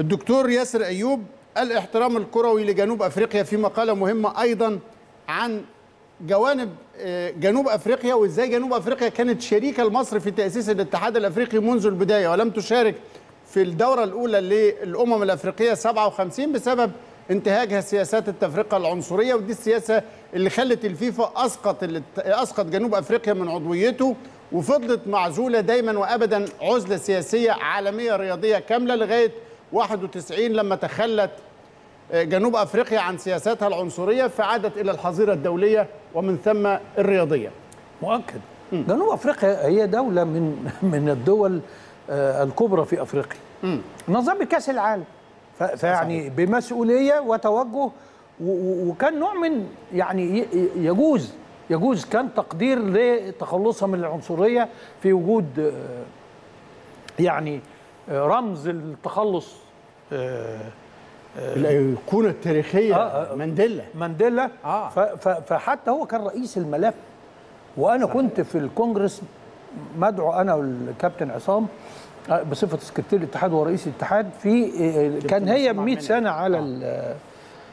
الدكتور ياسر أيوب الاحترام الكروي لجنوب أفريقيا في مقاله مهمة أيضا عن جوانب آه، جنوب أفريقيا وإزاي جنوب أفريقيا كانت شريكة لمصر في تأسيس الاتحاد الأفريقي منذ البداية ولم تشارك في الدورة الأولى للأمم الأفريقية 57 بسبب انتهاجها سياسات التفرقة العنصرية ودي السياسة اللي خلت الفيفا أسقط أسقط جنوب أفريقيا من عضويته وفضلت معزولة دايما وابدا عزلة سياسية عالمية رياضية كاملة لغاية 91 لما تخلت جنوب أفريقيا عن سياساتها العنصرية فعادت إلى الحظيرة الدولية ومن ثم الرياضية. مؤكد. جنوب أفريقيا هي دولة من من الدول آه، الكبرى في أفريقيا. نظام كأس العالم. فيعني بمسؤولية وتوجه وكان نوع من يعني يجوز يجوز كان تقدير لتخلصها من العنصرية في وجود آه، يعني آه، رمز التخلص آه، الأيقونة التاريخية آه، آه. مانديلا مانديلا آه. فحتى هو كان رئيس الملف وأنا صحيح. كنت في الكونجرس مدعو أنا والكابتن عصام آه، بصفة سكرتير الاتحاد ورئيس الاتحاد في آه، كان هي مصطفى 100 منعم. سنة على ال-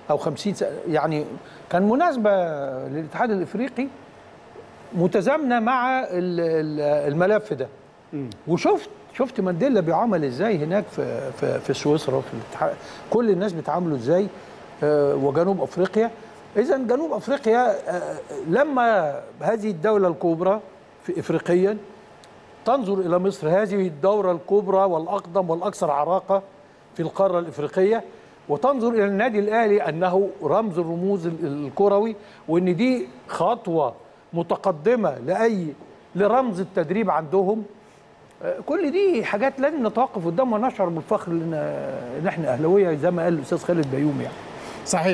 أو 50 سنة يعني كان مناسبة للاتحاد الإفريقي متزامنة مع ال- ال- الملف ده وشفت شفت مانديلا بيعامل إزاي هناك في في, في سويسرا في كل الناس بيتعاملوا إزاي آه، وجنوب أفريقيا. إذا جنوب أفريقيا آه، لما هذه الدولة الكبرى في افريقيا تنظر إلى مصر هذه الدورة الكبرى والأقدم والأكثر عراقة في القارة الإفريقية وتنظر إلى النادي الاهلي أنه رمز الرموز ال- الكروي وإن دي خطوة متقدمة لاي لرمز التدريب عندهم. كل دي حاجات لازم نتوقف قدامها ونشعر بالفخر إن إحنا أهلاوية زي ما قال الأستاذ خالد بيومي يعني. صحيح.